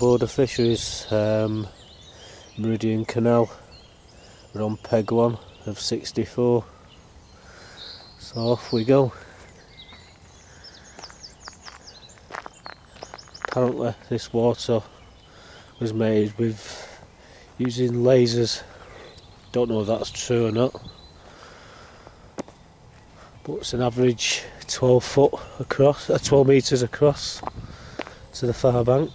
Border Fisheries, um, Meridian Canal. We're on peg one of 64. So off we go. Apparently this water was made with using lasers. Don't know if that's true or not. But it's an average 12 foot across, uh, 12 metres across to the far bank.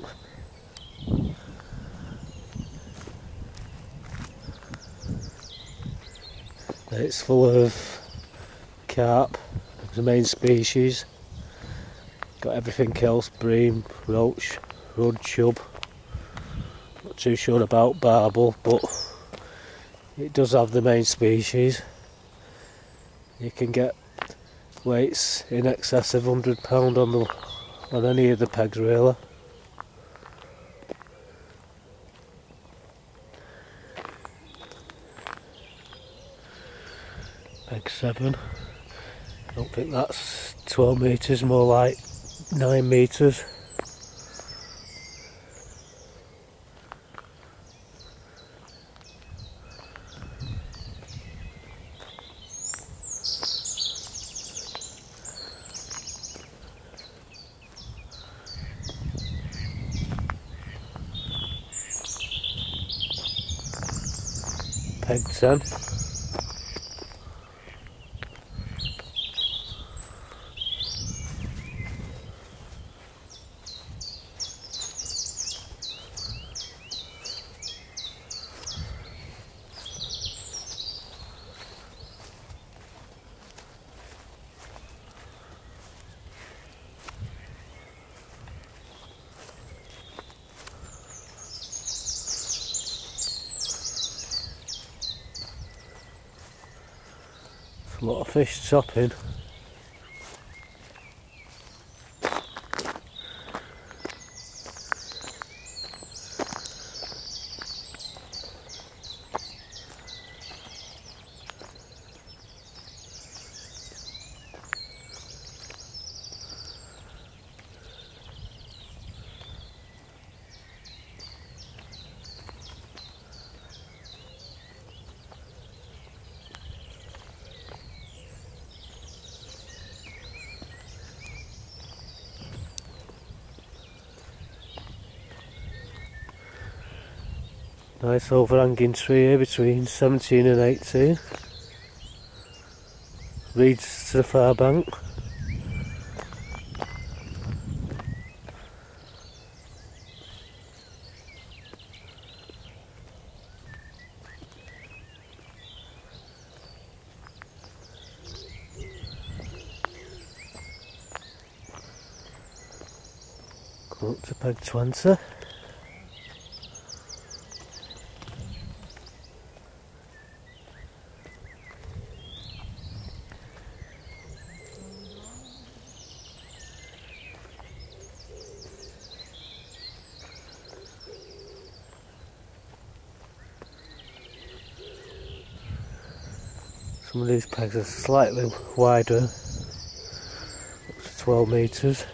It's full of carp, the main species. Got everything else, bream, roach, rudd, chub. Not too sure about barbel, but it does have the main species. You can get weights in excess of hundred pound on the on any of the pegs really. Peg seven. I don't think that's 12 metres, more like 9 metres. Peg 10. A lot of fish chopping. Nice overhanging tree here between 17 and 18. Leads to the far bank. Go up to peg 20. Some of these pegs are slightly wider, up to 12 metres.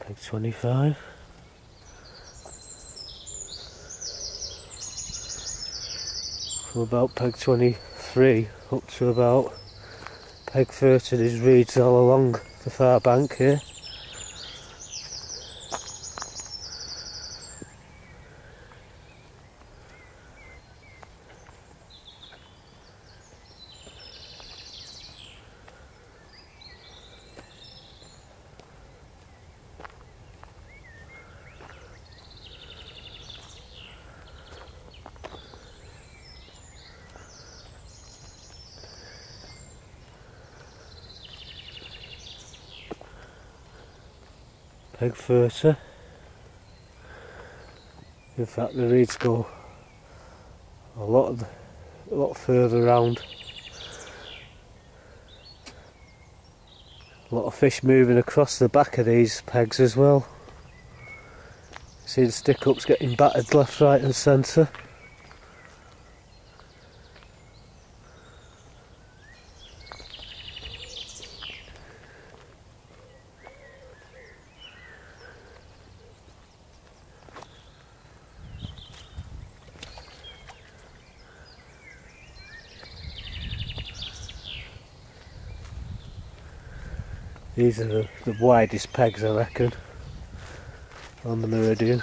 Peg 25. From about peg 23 up to about peg 30 there's reeds all along the far bank here peg 30 in fact the reeds go a lot a lot further round A lot of fish moving across the back of these pegs as well. See the stick ups getting battered left, right and centre. These are the, the widest pegs I reckon on the Meridian.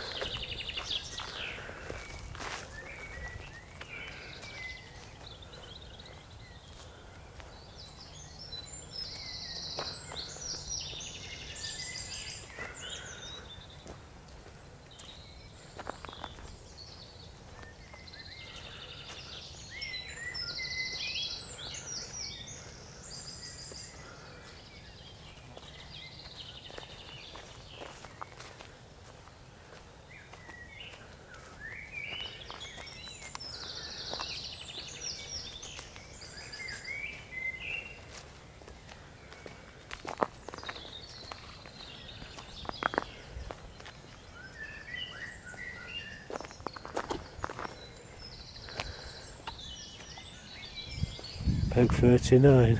Peg 39.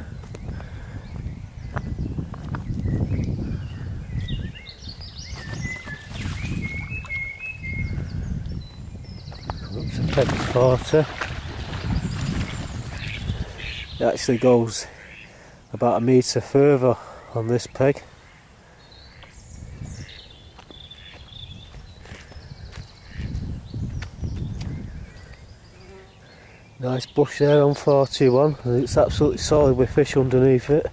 Looks a peg 40. It actually goes about a metre further on this peg. Nice bush there on 41 it's absolutely solid with fish underneath it.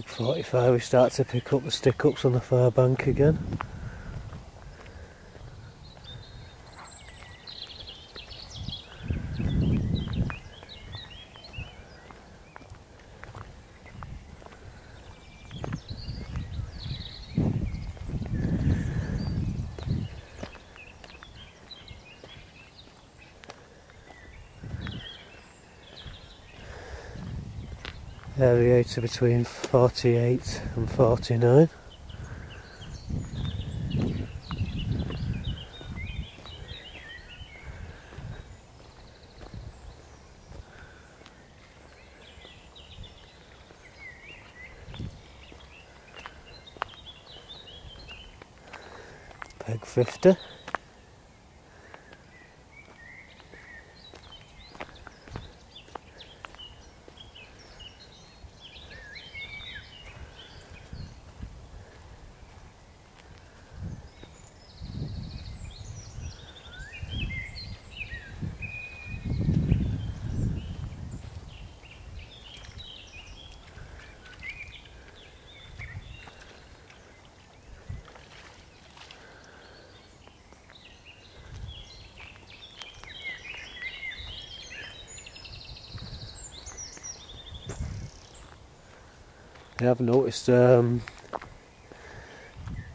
45 we start to pick up the stick ups on the far bank again. Aerator between 48 and 49. Peg 50. I have noticed um,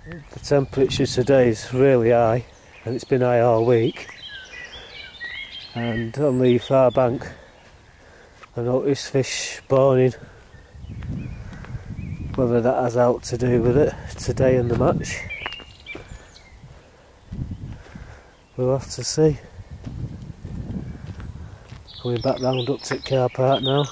the temperature today is really high and it's been high all week. And on the far bank I noticed fish spawning. Whether that has out to do with it today in the match we'll have to see. Coming back round up to car park now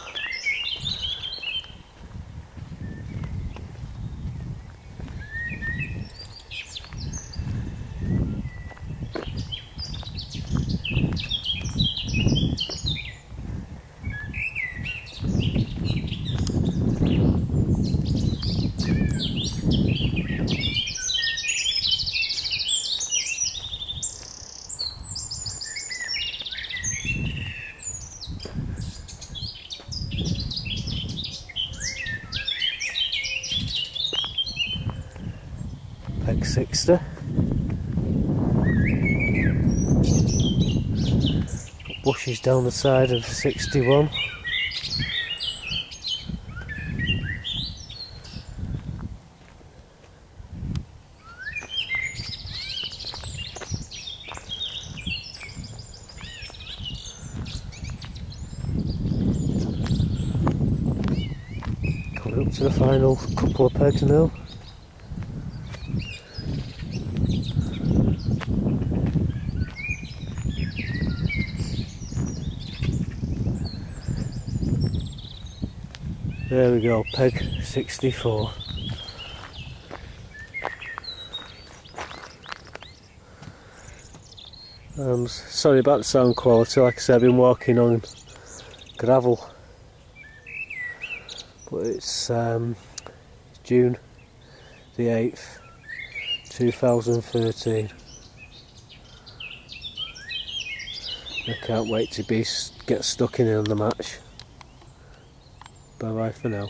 60. bushes down the side of 61. Coming up to the final couple of pegs now. There we go, peg 64. Um, sorry about the sound quality, like I said I've been walking on gravel. But it's um, June the 8th 2013 I can't wait to be get stuck in on the match Bye bye for now.